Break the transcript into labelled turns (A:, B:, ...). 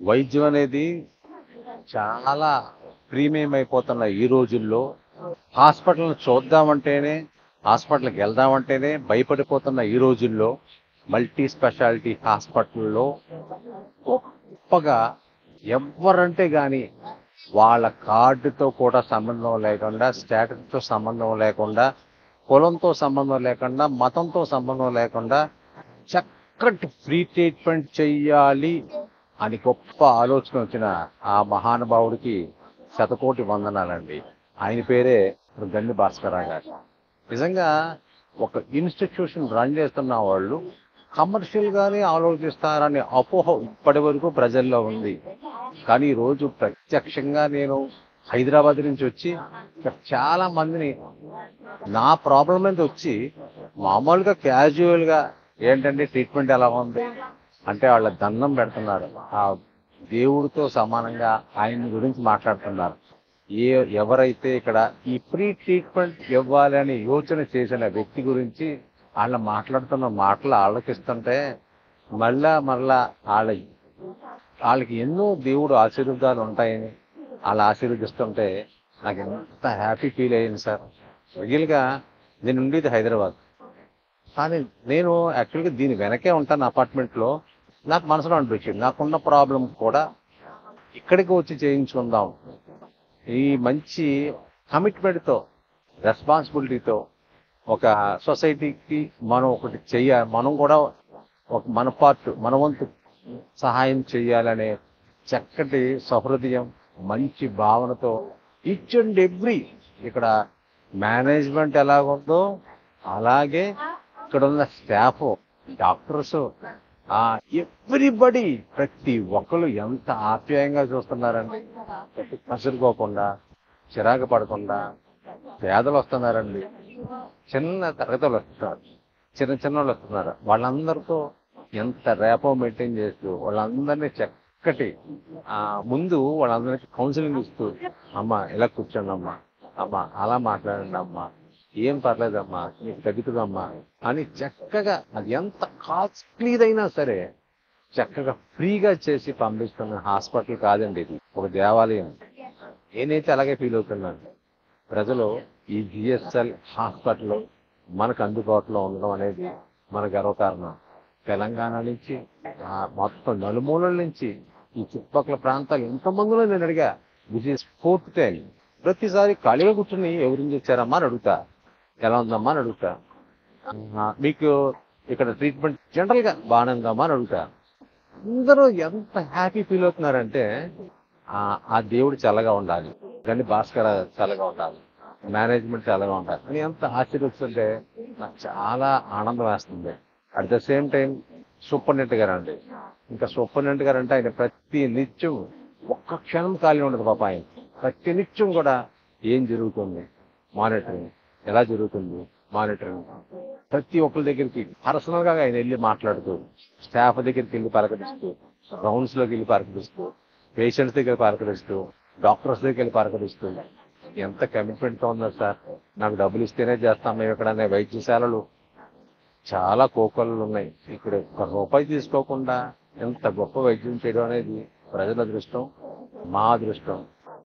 A: వైద్యం అనేది చాలా ప్రీమియం అయిపోతున్న ఈ రోజుల్లో. హాస్పిటల్ని చూద్దామంటేనే హాస్పిటల్కి వెళ్దామంటేనే భయపడిపోతున్న ఈ రోజుల్లో మల్టీ స్పెషాలిటీ హాస్పిటల్లో గొప్పగా ఎవరంటే కానీ వాళ్ళ కార్డుతో కూడా సంబంధం లేకుండా స్టేటస్తో సంబంధం లేకుండా కులంతో సంబంధం లేకుండా మతంతో సంబంధం లేకుండా చక్కటి ఫ్రీ ట్రీట్మెంట్ చెయ్యాలి. అని గొప్ప ఆలోచన వచ్చిన ఆ మహానుభావుడికి శతకోటి వందనాలండి. ఆయన పేరే గండి భాస్కరరావు గారు. నిజంగా ఒక ఇన్స్టిట్యూషన్ రన్ చేస్తున్న వాళ్ళు కమర్షియల్ గానే ఆలోచిస్తారనే అపోహ ఇప్పటి వరకు ప్రజల్లో ఉంది. కానీ ఈ రోజు ప్రత్యక్షంగా నేను హైదరాబాద్ నుంచి వచ్చి చాలా మందిని నా ప్రాబ్లం మీద వచ్చి మామూలుగా క్యాజువల్గా ఏంటంటే ట్రీట్మెంట్ ఎలా ఉంది? అంటే వాళ్ళ దండం పెడుతున్నారు. ఆ దేవుడితో సమానంగా ఆయన గురించి మాట్లాడుతున్నారు. ఏ ఎవరైతే ఇక్కడ ఈ ఫ్రీ ట్రీట్మెంట్ ఇవ్వాలని యోచన చేసిన వ్యక్తి గురించి వాళ్ళ మాట్లాడుతున్న మాటలు ఆలోకిస్తుంటే మళ్ళా మళ్ళా వాళ్ళ వాళ్ళకి ఎన్నో దేవుడు ఆశీర్వాదాలు ఉంటాయని వాళ్ళు ఆశీర్వదిస్తుంటే నాకు ఎంత హ్యాపీ ఫీల్ అయ్యింది సార్. రియల్గా నేను ఉండేది హైదరాబాద్. కానీ నేను యాక్చువల్గా దీని వెనకే ఉంటాను అపార్ట్మెంట్లో నాకు మనసులో అనిపించింది. నాకున్న ప్రాబ్లం కూడా ఇక్కడికి వచ్చి చేయించుకుందాం. ఈ మంచి కమిట్మెంట్తో రెస్పాన్సిబిలిటీతో ఒక సొసైటీకి మనం ఒకటి చెయ్యాలి. మనం కూడా ఒక మన పార్ట్ మన వంతు సహాయం చేయాలనే చక్కటి సహృదయం మంచి భావనతో ఈచ్ అండ్ ఎవ్రీ ఇక్కడ మేనేజ్మెంట్ ఎలాగుందో అలాగే ఇక్కడ ఉన్న స్టాఫ్ డాక్టర్స్ ఆ ఎవ్రీబడి ప్రతి ఒక్కరు ఎంత ఆప్యాయంగా చూస్తున్నారండి. కసురుకోకుండా చిరాకు పడకుండా పేదలు వస్తున్నారండి. చిన్న తరగతులు వస్తున్నారు. చిన్న చిన్న వాళ్ళు వస్తున్నారు. వాళ్ళందరితో ఎంత రేపో మెయింటైన్ చేస్తూ వాళ్ళందరినీ చక్కటి ఆ ముందు వాళ్ళందరికీ కౌన్సిలింగ్ ఇస్తూ అమ్మ ఇలా కూర్చోండి అమ్మా అమ్మా అలా మాట్లాడండి అమ్మా ఏం పర్లేదమ్మా నీకు తగ్గుతుందమ్మా అని చక్కగా అది ఎంత కాస్ట్లీదైనా సరే చక్కగా ఫ్రీగా చేసి పంపిస్తున్న హాస్పిటల్ కాదండి ఇది ఒక దేవాలయం. నేనైతే అలాగే ఫీల్ అవుతున్నాను. ప్రజలు ఈ జిఎస్ఎల్ హాస్పిటల్ మనకు అందుబాటులో ఉండడం అనేది మన గర్వకారణం. తెలంగాణ నుంచి మొత్తం నలుమూలల నుంచి ఈ చుట్టుపక్కల ప్రాంతాలు ఎంతమందిలో నేను అడిగా దిస్ ఈస్ ఫోర్త్ టైం ప్రతిసారి ఖాళీగా కూర్చుని ఎవరిని చేశారమ్మా? అని అడుగుతా. ఎలా ఉందమ్మా అని అడుగుతా. మీకు ఇక్కడ ట్రీట్మెంట్ జనరల్గా బాగానే ఉందమ్మా అని అడుగుతా. అందరూ ఎంత హ్యాపీ ఫీల్ అవుతున్నారంటే ఆ ఆ దేవుడు చల్లగా ఉండాలి. కానీ భాస్కర్ చల్లగా ఉండాలి. మేనేజ్మెంట్ చల్లగా ఉండాలి. అని ఎంత ఆశీర్వదిస్తుంటే నాకు చాలా ఆనందం వేస్తుంది. At the same time superintendent గారు అండి. ఇంకా సూపర్నెంట్ గారు అంటే ఆయన ప్రతి నిత్యం ఒక్క క్షణం ఖాళీ ఉండదు పాప ఆయన. ప్రతి నిత్యం కూడా ఏం జరుగుతుంది? మానిటరింగ్ ఎలా జరుగుతుంది? మానిటరింగ్ ప్రతి ఒక్కరి దగ్గరికి పర్సనల్గా ఆయన వెళ్ళి మాట్లాడుతూ స్టాఫ్ దగ్గరికి వెళ్ళి పలకరిస్తూ రౌండ్స్లోకి వెళ్ళి పలకరిస్తూ పేషెంట్స్ దగ్గర పలకరిస్తూ డాక్టర్స్ దగ్గరికి వెళ్ళి పలకరిస్తూ ఎంత కమిట్మెంట్తో ఉన్నారు సార్? నాకు డబ్బులు ఇస్తేనే చేస్తాం మేము ఇక్కడ వైద్యశాలలు. చాలా కోకొల్లలు ఉన్నాయి. ఇక్కడ ఒక్క రూపాయి తీసుకోకుండా ఎంత గొప్ప వైద్యం చేయడం అనేది ప్రజల అదృష్టం మా అదృష్టం.